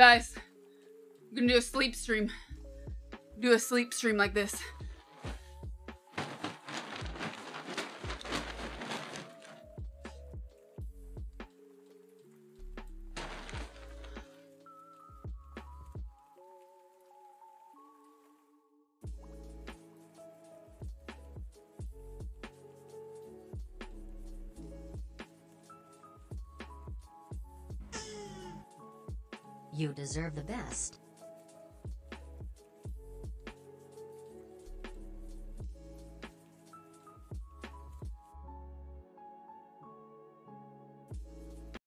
Guys, I'm gonna do a sleep stream. Do a sleep stream like this. You deserve the best.